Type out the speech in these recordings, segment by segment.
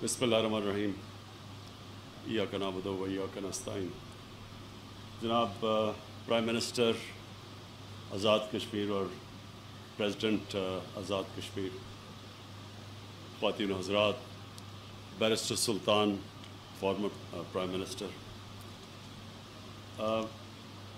बसमीम या का नाबदो वैया का नस्ताइन जनाब प्राइम मिनिस्टर आज़ाद कश्मीर और प्रेसिडेंट आज़ाद कश्मीर। खातिन हजरात, barrister Sultan former prime minister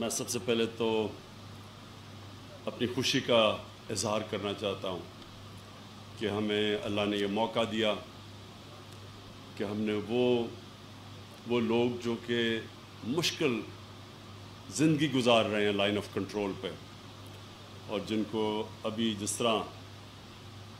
मैं सबसे पहले तो अपनी खुशी का इजहार करना चाहता हूँ कि हमें अल्लाह ने ये मौका दिया कि हमने वो वो लोग जो कि मुश्किल ज़िंदगी गुजार रहे हैं लाइन ऑफ़ कंट्रोल पे, और जिनको अभी जिस तरह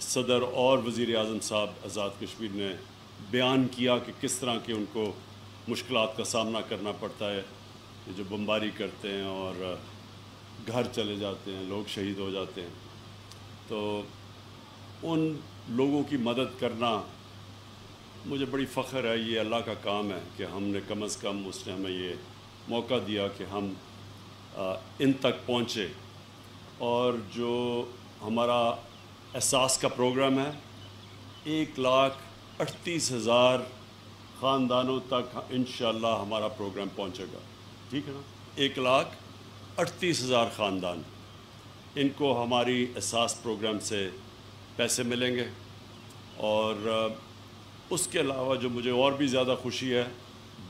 सदर और वज़ी अजम साहब आज़ाद कश्मीर ने बयान किया कि किस तरह के उनको मुश्किल का सामना करना पड़ता है जो बमबारी करते हैं और घर चले जाते हैं, लोग शहीद हो जाते हैं तो उन लोगों की मदद करना मुझे बड़ी फ़ख्र है, ये अल्लाह का काम है कि हमने कम अज़ कम उसने हमें ये मौका दिया कि हम इन तक पहुँचे। और जो हमारा एहसास का प्रोग्राम है, एक लाख अड़तीस हज़ार ख़ानदानों तक इन हमारा प्रोग्राम पहुँचेगा। ठीक है ना? एक लाख अड़तीस हज़ार ख़ानदान। इनको हमारी एहसास प्रोग्राम से पैसे मिलेंगे। और उसके अलावा जो मुझे और भी ज़्यादा खुशी है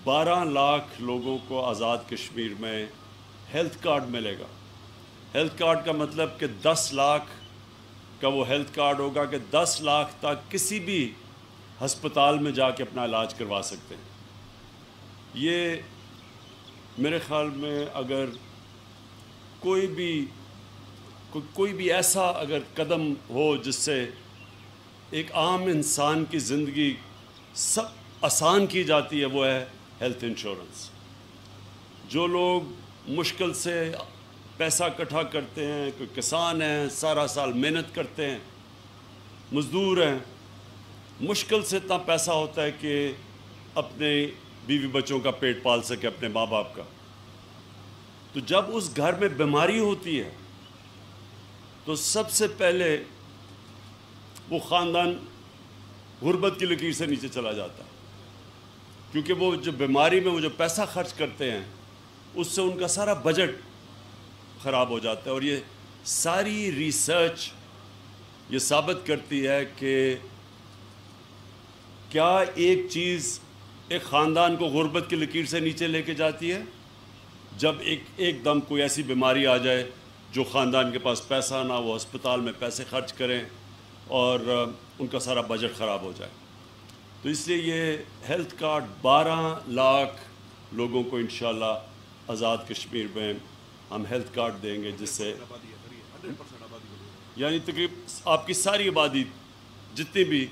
बारह लाख लोगों को आज़ाद कश्मीर में हेल्थ कार्ड मिलेगा। हेल्थ कार्ड का मतलब कि दस लाख का वो हेल्थ कार्ड होगा कि दस लाख तक किसी भी हस्पताल में जाके अपना इलाज करवा सकते हैं। ये मेरे ख़्याल में अगर कोई भी को, कोई भी ऐसा अगर कदम हो जिससे एक आम इंसान की ज़िंदगी सब आसान की जाती है, वो है हेल्थ इंश्योरेंस जो लोग मुश्किल से पैसा इकट्ठा करते हैं, कोई किसान हैं, सारा साल मेहनत करते हैं, मज़दूर हैं, मुश्किल से इतना पैसा होता है कि अपने बीवी बच्चों का पेट पाल सके, अपने माँ बाप का। तो जब उस घर में बीमारी होती है तो सबसे पहले वो ख़ानदान गुर्बत की लकीर से नीचे चला जाता है। क्योंकि वो जो बीमारी में वो जो पैसा खर्च करते हैं, उससे उनका सारा बजट ख़राब हो जाता है और ये सारी रिसर्च ये साबित करती है कि क्या एक चीज़ एक ख़ानदान को गुर्बत की लकीर से नीचे लेके जाती है? जब एक, एकदम कोई ऐसी बीमारी आ जाए जो ख़ानदान के पास पैसा ना वो अस्पताल में पैसे खर्च करें और उनका सारा बजट ख़राब हो जाए। तो इसलिए ये हेल्थ कार्ड 12 लाख लोगों को इन आज़ाद कश्मीर में हम हेल्थ कार्ड देंगे, जिससे यानी तकरीब आपकी सारी आबादी, जितनी भी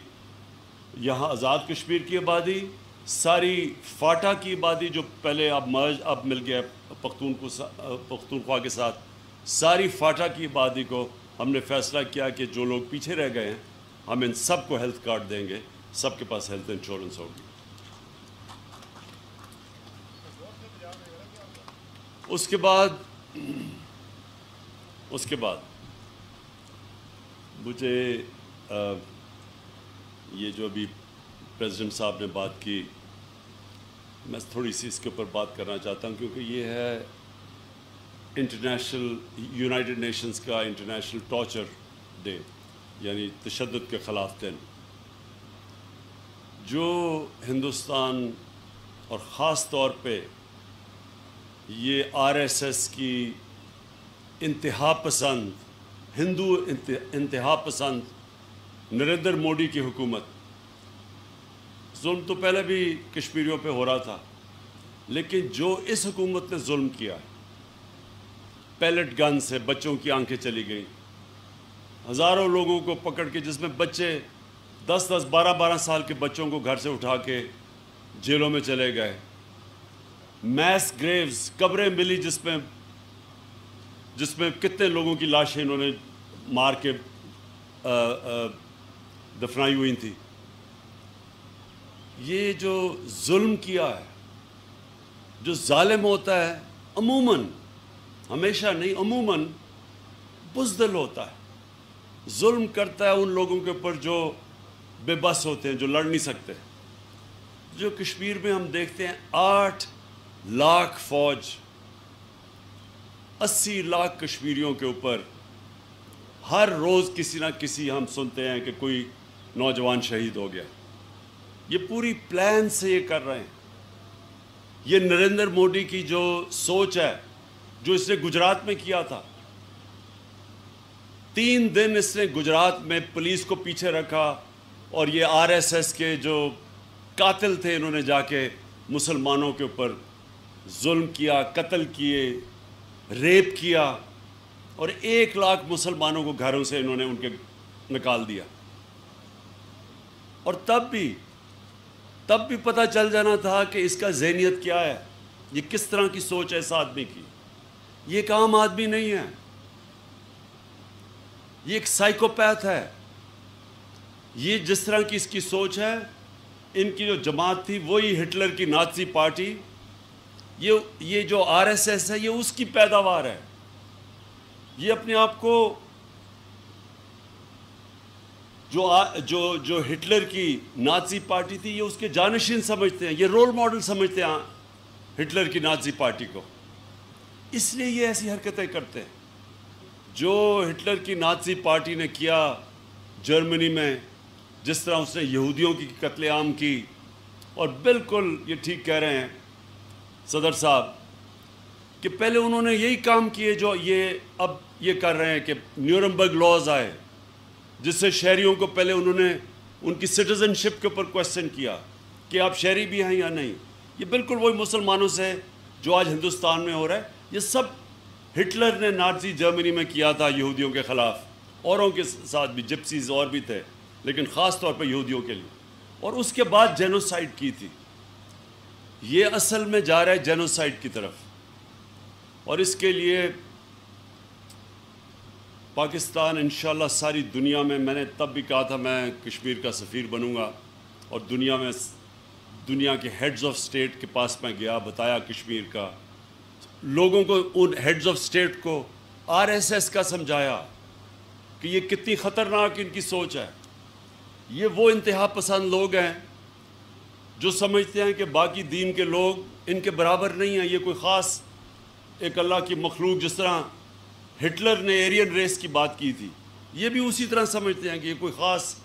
यहाँ आज़ाद कश्मीर की आबादी, सारी फाटा की आबादी जो पहले अब मर्ज, अब मिल गया पख्तून को पख्तूनख्वा के साथ, सारी फाटा की आबादी को हमने फैसला किया कि जो लोग पीछे रह गए हैं हम इन सबको हेल्थ कार्ड देंगे। सबके पास हेल्थ इंश्योरेंस होगी। उसके बाद उसके बाद मुझे आ, ये जो अभी प्रेसिडेंट साहब ने बात की मैं थोड़ी सी इसके ऊपर बात करना चाहता हूँ क्योंकि ये है इंटरनेशनल ख़ुद नेशंस का इंटरनेशनल टॉर्चर डे यानी तशद के ख़िलाफ़ दिन जो हिंदुस्तान और ख़ास तौर पे ये आरएसएस की इंतहा पसंद हिंदू इंतहा पसंद नरेंद्र मोदी की हुकूमत जुल्म तो पहले भी कश्मीरियों पे हो रहा था लेकिन जो इस हुकूमत ने जुल्म किया है पैलेट गन से बच्चों की आँखें चली गई। हज़ारों लोगों को पकड़ के, जिसमें बच्चे दस दस, बारह बारह साल के बच्चों को घर से उठा के जेलों में चले गए। मैस ग्रेव्स कब्रें मिली जिसमें जिसमें कितने लोगों की लाशें इन्होंने मार के दफनाई हुई थी। ये जो जुल्म किया है, जो जालिम होता है, अमूमन हमेशा नहीं, अमूमन बुजदल होता है। जुल्म करता है उन लोगों के ऊपर जो बेबस होते हैं, जो लड़ नहीं सकते। जो कश्मीर में हम देखते हैं, आठ लाख फौज, अस्सी लाख कश्मीरियों के ऊपर हर रोज़ किसी ना किसी हम सुनते हैं कि कोई नौजवान शहीद हो गया। ये पूरी प्लान से ये कर रहे हैं। ये नरेंद्र मोदी की जो सोच है जो इसने गुजरात में किया था। तीन दिन इसने गुजरात में पुलिस को पीछे रखा और ये आरएसएस के जो कातिल थे, इन्होंने जाके मुसलमानों के ऊपर जुल्म किया, कत्ल किए, रेप किया और एक लाख मुसलमानों को घरों से इन्होंने उनके निकाल दिया। और तब भी तब भी पता चल जाना था कि इसका जहनीत क्या है। ये किस तरह की सोच है इस आदमी की? ये एक आम आदमी नहीं है। ये एक साइकोपैथ है। ये जिस तरह की इसकी सोच है इनकी जो जमात थी वही हिटलर की नाजी पार्टी ये ये जो आरएसएस है ये उसकी पैदावार है। ये अपने आप को जो आ, जो जो हिटलर की नाजी पार्टी थी ये उसके जानशीन समझते हैं ये रोल मॉडल समझते हैं हिटलर की नाजी पार्टी को। इसलिए ये ऐसी हरकतें करते हैं। जो हिटलर की नाजी पार्टी ने किया जर्मनी में, जिस तरह उसने यहूदियों की कत्लेआम की, और बिल्कुल ये ठीक कह रहे हैं सदर साहब, कि पहले उन्होंने यही काम किए जो ये अब ये कर रहे हैं कि न्यूरमबर्ग लॉज आए, जिससे शहरीों को पहले उन्होंने उनकी सिटीज़नशिप के ऊपर क्वेश्चन किया कि आप शहरी भी हैं या नहीं। ये बिल्कुल वही मुसलमानों से जो आज हिंदुस्तान में हो रहा है ये सब हिटलर ने नाजी जर्मनी में किया था यहूदियों के ख़िलाफ़। औरों के साथ भी, जिप्सीज और भी थे, लेकिन ख़ास तौर पर यहूदियों के लिए। और उसके बाद जेनोसाइड की थी। ये असल में जा रहा है जेनोसाइड की तरफ़। और इसके लिए पाकिस्तान इन सारी दुनिया में, मैंने तब भी कहा था, मैं कश्मीर का सफ़ीर बनूँगा। और दुनिया में, दुनिया के हेड्स ऑफ़ स्टेट के पास मैं गया, बताया कश्मीर का। लोगों को, उन हेड्स ऑफ़ स्टेट को आरएसएस का समझाया कि ये कितनी ख़तरनाक इनकी सोच है। ये वो इंतहा पसंद लोग हैं जो समझते हैं कि बाकी दीन के लोग इनके बराबर नहीं हैं। ये कोई ख़ास एक अल्लाह की मखलूक जिस तरह हिटलर ने एरियन रेस की बात की थी, ये भी उसी तरह समझते हैं कि ये कोई ख़ास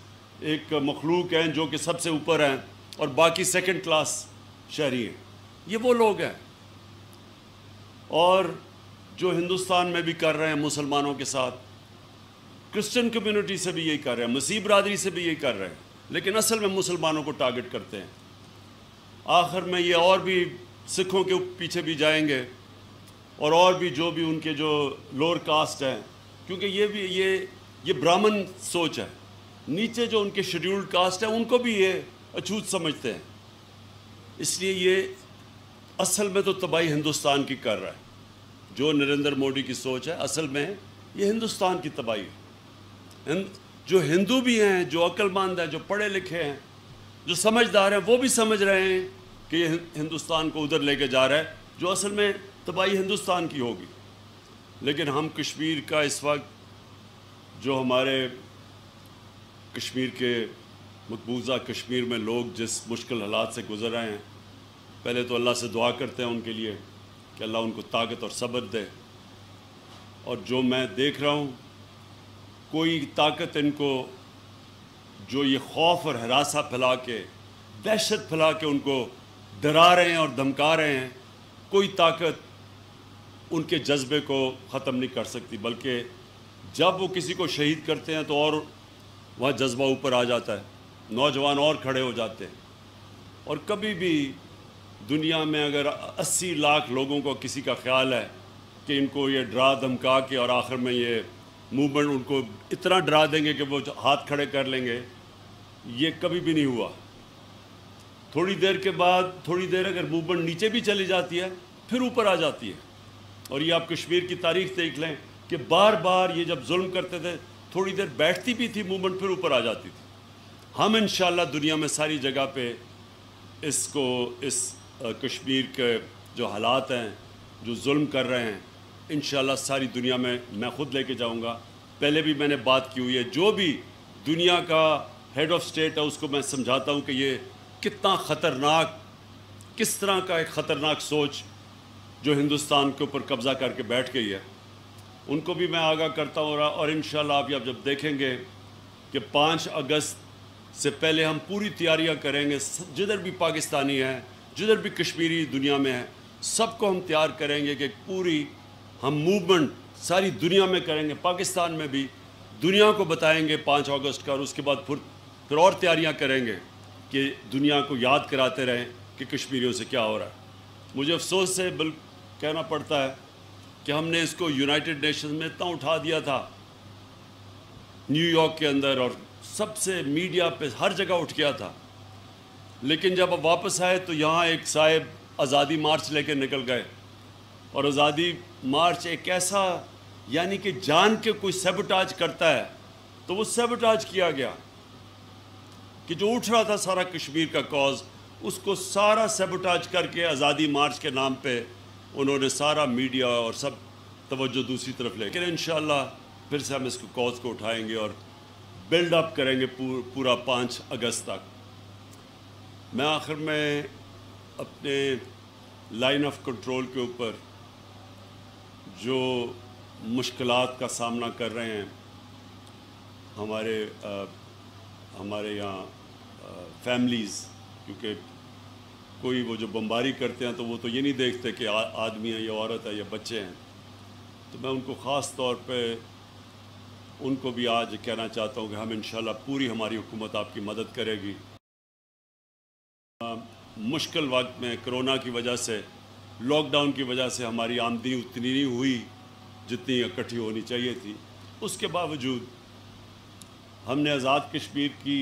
एक मखलूक हैं जो कि सबसे ऊपर हैं और बाकी सेकंड क्लास शहरी हैं। ये वो लोग हैं। और जो हिंदुस्तान में भी कर रहे हैं मुसलमानों के साथ क्रिश्चियन कम्युनिटी से भी यही कर रहे हैं, मसीह बरदरी से भी यही कर रहे हैं, लेकिन असल में मुसलमानों को टारगेट करते हैं। आखिर में ये और भी सिखों के पीछे भी जाएँगे और और भी जो भी उनके जो लोअर कास्ट हैं, क्योंकि ये भी, ये ये ब्राह्मण सोच है। नीचे जो उनके शेड्यूल्ड कास्ट है, उनको भी ये अछूत समझते हैं। इसलिए ये असल में तो तबाही हिंदुस्तान की कर रहा है। जो नरेंद्र मोदी की सोच है, असल में ये हिंदुस्तान की तबाही है। जो हिंदू भी हैं, जो अक्लमंद हैं, जो पढ़े लिखे हैं, जो समझदार हैं, वो भी समझ रहे हैं कि ये हिंदुस्तान को उधर लेके जा रहा है, जो असल में तबाही हिंदुस्तान की होगी। लेकिन हम कश्मीर का इस वक्त जो हमारे कश्मीर के मकबूजा कश्मीर में लोग जिस मुश्किल हालात से गुज़र रहे हैं पहले तो अल्लाह से दुआ करते हैं उनके लिए कि अल्लाह उनको ताकत और सब्र दे। और जो मैं देख रहा हूँ, कोई ताकत इनको जो ये खौफ और हरासा फैला के, दहशत फैला के उनको डरा रहे हैं और धमका रहे हैं, कोई ताकत उनके जज्बे को ख़त्म नहीं कर सकती। बल्कि जब वो किसी को शहीद करते हैं तो और वह जज्बा ऊपर आ जाता है, नौजवान और खड़े हो जाते हैं। और कभी भी दुनिया में अगर 80 लाख लोगों को किसी का ख्याल है कि इनको ये डरा धमका के और आखिर में ये मूवमेंट उनको इतना डरा देंगे कि वो हाथ खड़े कर लेंगे, ये कभी भी नहीं हुआ। थोड़ी देर के बाद, थोड़ी देर अगर मूवमेंट नीचे भी चली जाती है, फिर ऊपर आ जाती है। और ये आप कश्मीर की तारीख देख लें कि बार बार ये जब जुल्म करते थे, थोड़ी देर बैठती भी थी मूवमेंट, फिर ऊपर आ जाती थी। हम इन दुनिया में सारी जगह पे इसको, इस कश्मीर के जो हालात हैं, जो जुल्म कर रहे हैं इन सारी दुनिया में मैं ख़ुद लेके जाऊँगा। पहले भी मैंने बात की हुई है, जो भी दुनिया का हेड ऑफ़ स्टेट है, उसको मैं समझाता हूँ कि ये कितना ख़तरनाक, किस तरह का एक ख़तरनाक सोच जो हिंदुस्तान के ऊपर कब्ज़ा करके बैठ गई है। उनको भी मैं आगाह करता हूँ और इन आप जब देखेंगे कि पाँच अगस्त से पहले हम पूरी तैयारियाँ करेंगे। जिधर भी पाकिस्तानी हैं जिधर भी कश्मीरी दुनिया में है, सबको हम तैयार करेंगे कि पूरी हम मूवमेंट सारी दुनिया में करेंगे, पाकिस्तान में भी। दुनिया को बताएँगे पाँच अगस्त का और उसके बाद फिर फिर और तैयारियाँ करेंगे कि दुनिया को याद कराते रहें कि कश्मीरियों से क्या हो रहा है। मुझे अफसोस से बिल कहना पड़ता है कि हमने इसको यूनाइटेड नेशन में इतना उठा दिया था। न्यूयॉर्क के अंदर और सबसे मीडिया पे हर जगह उठ गया था। लेकिन जब वापस आए तो यहाँ एक साहेब आज़ादी मार्च लेकर निकल गए। और आज़ादी मार्च एक ऐसा यानी कि जान के कोई सेबटाज करता है तो वो सेबटाज किया गया कि जो उठ रहा था सारा कश्मीर का कॉज उसको सारा सेबटाज करके आज़ादी मार्च के नाम पे उन्होंने सारा मीडिया और सब तवज्जो दूसरी तरफ़ ले। लेकिन इन फिर से हम इसको कॉज को उठाएँगे और बिल्डअप करेंगे पूर, पूरा पाँच अगस्त तक। मैं आखिर में अपने लाइन ऑफ़ कंट्रोल के ऊपर जो मुश्किल का सामना कर रहे हैं हमारे आ, हमारे यहाँ फैमिलीज़ क्योंकि कोई वो जो बम्बारी करते हैं तो वो तो ये नहीं देखते कि आदमी है या औरत है या बच्चे हैं। तो मैं उनको ख़ास तौर पे उनको भी आज कहना चाहता हूँ कि हम इन पूरी हमारी हुकूमत आपकी मदद करेगी। मुश्किल वक्त में कोरोना की वजह से लॉकडाउन की वजह से हमारी आमदनी उतनी नहीं हुई जितनी इकट्ठी होनी चाहिए थी। उसके बावजूद हमने आज़ाद कश्मीर की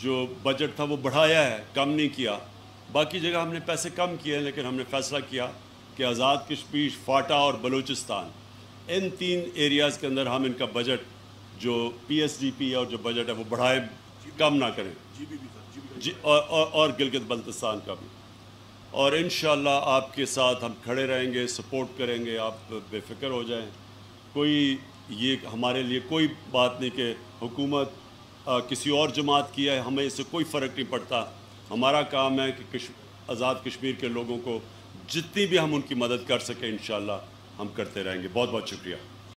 जो बजट था वो बढ़ाया है, कम नहीं किया। बाकी जगह हमने पैसे कम किए हैं, लेकिन हमने फ़ैसला किया कि आज़ाद कश्मीर, फाटा और बलूचिस्तान, इन तीन एरियाज़ के अंदर हम इनका बजट जो पी एस डी पी और जो बजट है वो बढ़ाए, कम ना करें। जी और, और, और गिलगित बल्तिस्तान का भी। और इन आपके साथ हम खड़े रहेंगे सपोर्ट करेंगे आप बेफिक्र हो जाएँ। कोई ये हमारे लिए कोई बात नहीं कि हुकूमत किसी और जमात की है हमें इससे कोई फ़र्क नहीं पड़ता। हमारा काम है कि कश, आज़ाद कश्मीर के लोगों को जितनी भी हम उनकी मदद कर सकें इन हम करते रहेंगे। बहुत बहुत शुक्रिया।